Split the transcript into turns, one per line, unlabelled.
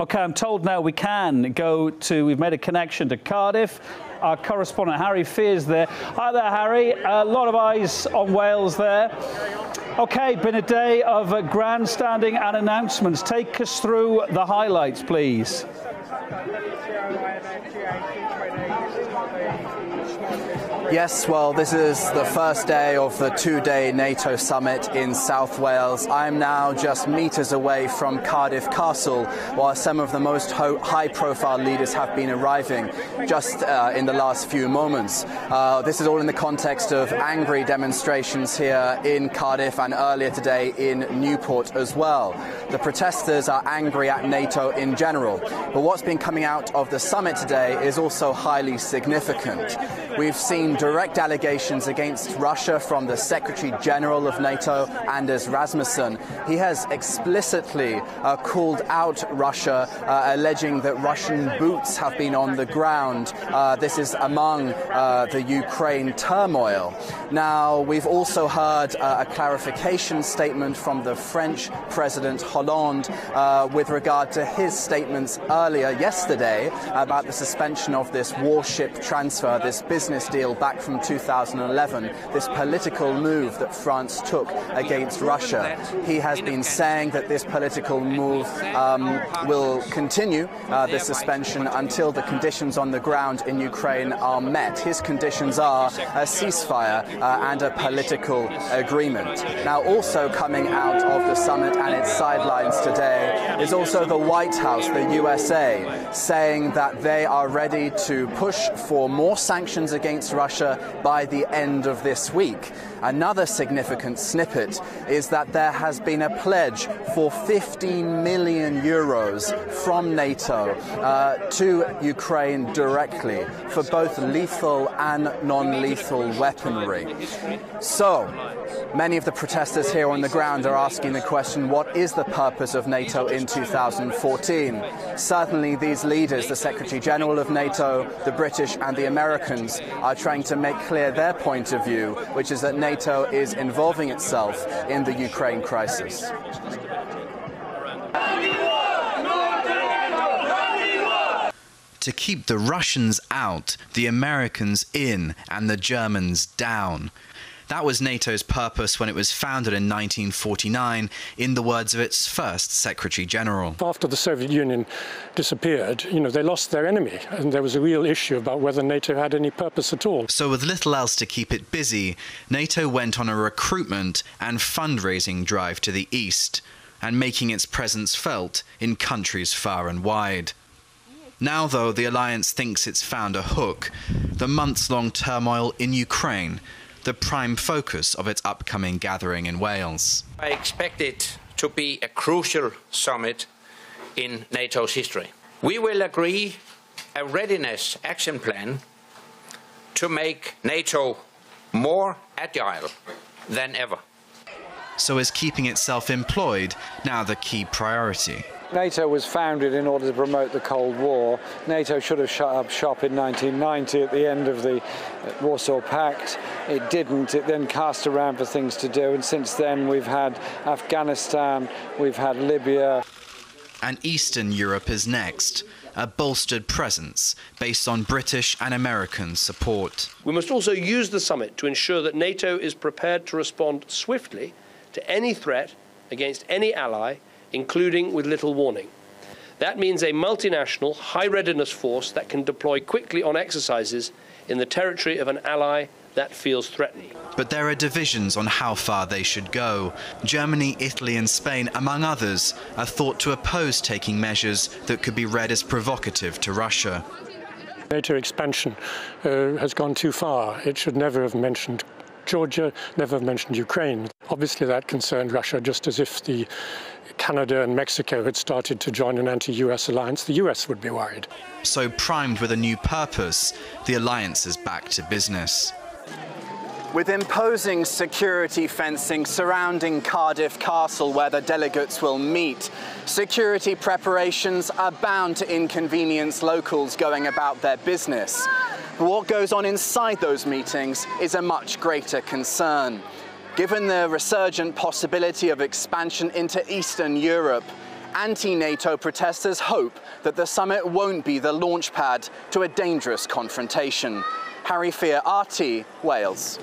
OK, I'm told now we can go to, we've made a connection to Cardiff. Our correspondent Harry Fear's there. Hi there, Harry. A lot of eyes on Wales there. OK, been a day of uh, grandstanding and announcements. Take us through the highlights, please.
Yes, well, this is the first day of the two day NATO summit in South Wales. I'm now just meters away from Cardiff Castle, while some of the most high profile leaders have been arriving just uh, in the last few moments. Uh, this is all in the context of angry demonstrations here in Cardiff and earlier today in Newport as well. The protesters are angry at NATO in general, but what's been coming out of the summit today is also highly significant. We've seen direct allegations against Russia from the Secretary General of NATO, Anders Rasmussen. He has explicitly uh, called out Russia, uh, alleging that Russian boots have been on the ground. Uh, this is among uh, the Ukraine turmoil. Now, we've also heard uh, a clarification statement from the French President Hollande uh, with regard to his statements earlier yesterday about the suspension of this warship transfer, this business deal back from 2011, this political move that France took against Russia. He has been saying that this political move um, will continue, uh, the suspension, until the conditions on the ground in Ukraine are met. His conditions are a ceasefire uh, and a political agreement. Now, also coming out of the summit and its sidelines today is also the White House, the USA, saying that they are ready to push for more sanctions against Russia by the end of this week. Another significant snippet is that there has been a pledge for 15 million euros from NATO uh, to Ukraine directly for both lethal and non lethal weaponry. So, many of the protesters here on the ground are asking the question what is the purpose of NATO in 2014? Certainly, these leaders, the Secretary General of NATO, the British, and the Americans, are trying to make clear their point of view, which is that NATO is involving itself in the Ukraine crisis.
To keep the Russians out, the Americans in, and the Germans down. That was NATO's purpose when it was founded in 1949, in the words of its first Secretary General.
After the Soviet Union disappeared, you know, they lost their enemy, and there was a real issue about whether NATO had any purpose at all.
So, with little else to keep it busy, NATO went on a recruitment and fundraising drive to the east, and making its presence felt in countries far and wide. Now, though, the alliance thinks it's found a hook. The months long turmoil in Ukraine the prime focus of its upcoming gathering in Wales.
I expect it to be a crucial summit in NATO's history. We will agree a readiness action plan to make NATO more agile than ever.
So is keeping itself employed now the key priority?
NATO was founded in order to promote the Cold War. NATO should have shut up shop in 1990 at the end of the uh, Warsaw Pact. It didn't. It then cast around for things to do, and since then we've had Afghanistan, we've had Libya.
And Eastern Europe is next a bolstered presence based on British and American support.
We must also use the summit to ensure that NATO is prepared to respond swiftly to any threat against any ally including with little warning. That means a multinational, high readiness force that can deploy quickly on exercises in the territory of an ally that feels threatened.
But there are divisions on how far they should go. Germany, Italy, and Spain, among others, are thought to oppose taking measures that could be read as provocative to Russia.
NATO expansion uh, has gone too far. It should never have mentioned Georgia, never have mentioned Ukraine. Obviously, that concerned Russia, just as if the Canada and Mexico had started to join an anti US alliance, the US would be worried.
So, primed with a new purpose, the alliance is back to business.
With imposing security fencing surrounding Cardiff Castle, where the delegates will meet, security preparations are bound to inconvenience locals going about their business. But what goes on inside those meetings is a much greater concern. Given the resurgent possibility of expansion into Eastern Europe, anti-NATO protesters hope that the summit won't be the launchpad to a dangerous confrontation. Harry Fear, RT, Wales.